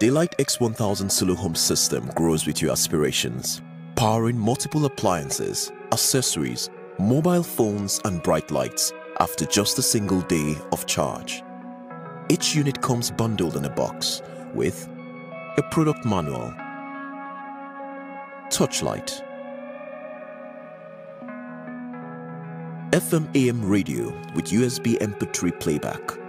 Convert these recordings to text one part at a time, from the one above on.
d.light X1000 Solar Home System grows with your aspirations, powering multiple appliances, accessories, mobile phones and bright lights after just a single day of charge. Each unit comes bundled in a box with a product manual, touchlight, FM AM radio with USB MP3 playback,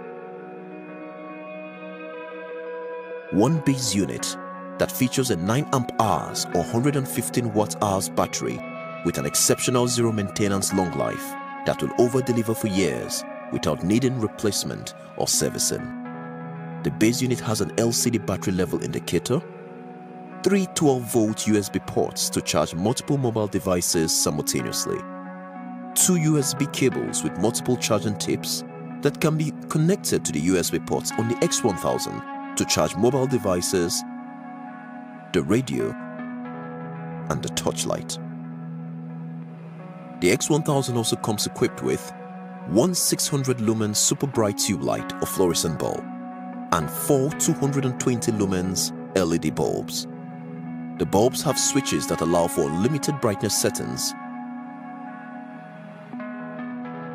one base unit that features a 9 amp hours or 115 watt hours battery with an exceptional zero maintenance long life that will over deliver for years without needing replacement or servicing. The base unit has an LCD battery level indicator, three 12 volt USB ports to charge multiple mobile devices simultaneously, two USB cables with multiple charging tips that can be connected to the USB ports on the X1000 to charge mobile devices, the radio, and the touchlight. The X1000 also comes equipped with one 600 lumen super bright tube light or fluorescent bulb and four 220 lumens LED bulbs. The bulbs have switches that allow for limited brightness settings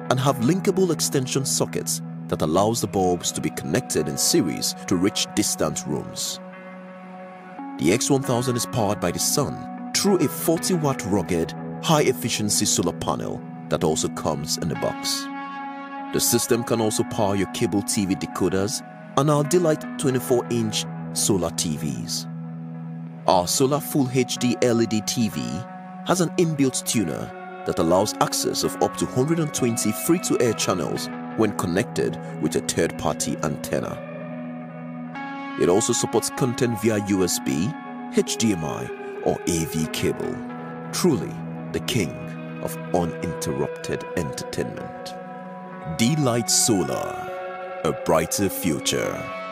and have linkable extension sockets that allows the bulbs to be connected in series to reach distant rooms. The X1000 is powered by the sun through a 40 watt rugged, high efficiency solar panel that also comes in the box. The system can also power your cable TV decoders and our d.light 24 inch solar TVs. Our solar full HD LED TV has an inbuilt tuner that allows access of up to 120 free-to-air channels when connected with a third-party antenna. It also supports content via USB, HDMI or AV cable. Truly the king of uninterrupted entertainment. d.light Solar, a brighter future.